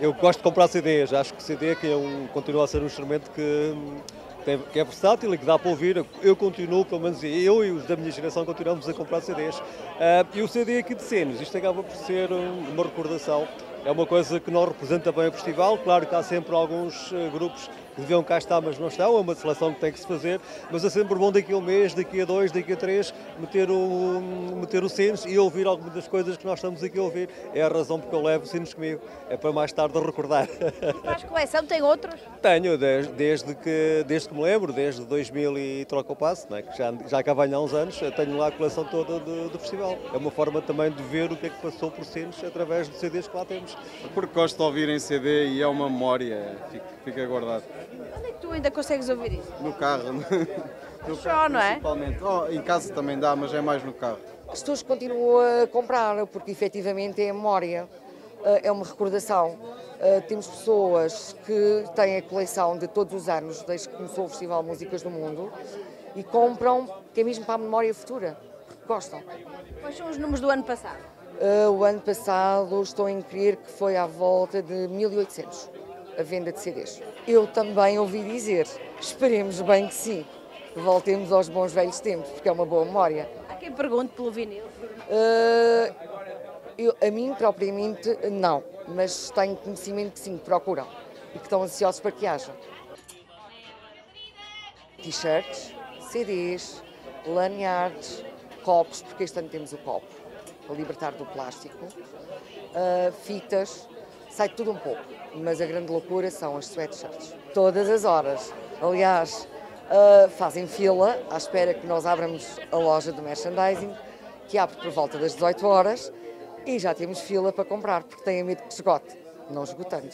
Eu gosto de comprar CDs, acho que CD que é um, continua a ser um instrumento que, que é versátil e que dá para ouvir. Eu continuo, pelo menos eu e os da minha geração continuamos a comprar CDs. Uh, e o CD aqui de Cenos, isto acaba por ser uma recordação é uma coisa que não representa bem o festival. Claro que há sempre alguns uh, grupos que deviam cá estar, mas não estão, é uma seleção que tem que se fazer, mas é sempre bom daqui a um mês, daqui a dois, daqui a três, meter o, meter o Sinos e ouvir algumas das coisas que nós estamos aqui a ouvir. É a razão porque eu levo Sinos comigo, é para mais tarde recordar. E faz coleção, tem outros? Tenho, desde, desde, que, desde que me lembro, desde 2000 e troca o passo, é? que já, já cá venho há uns anos, tenho lá a coleção toda do, do, festival. É uma forma também de ver o que é que passou por Sinos através dos CDs que lá temos. Porque gosto de ouvir em CD e é uma memória, fica, fica guardado. Tu ainda consegues ouvir isso? No carro. No carro, não é? Principalmente. Oh, em casa também dá, mas é mais no carro. As pessoas continuam a comprar, porque efetivamente é memória, eh, é uma recordação. Eh, temos pessoas que têm a coleção de todos os anos, desde que começou o Festival de Músicas do Mundo, e compram, que é mesmo para a memória futura, porque gostam. Quais são os números do ano passado? Uh, o ano passado estou em crer que foi à volta de 1800 a venda de CDs. Eu também ouvi dizer, esperemos bem que sim, voltemos aos bons velhos tempos, porque é uma boa memória. Há quem pergunte pelo vinil? Uh, eu, a mim, propriamente, não, mas tenho conhecimento que sim, que procuram e que estão ansiosos para que haja. T-shirts, CDs, lanyards, copos, porque este ano temos o copo, para libertar do plástico, uh, fitas, sai tudo um pouco, mas a grande loucura são as sweatshirts. Todas as horas. Aliás, uh, fazem fila à espera que nós abramos a loja do merchandising, que abre por volta das 18 horas, e já temos fila para comprar, porque têm medo que esgote, não esgotando.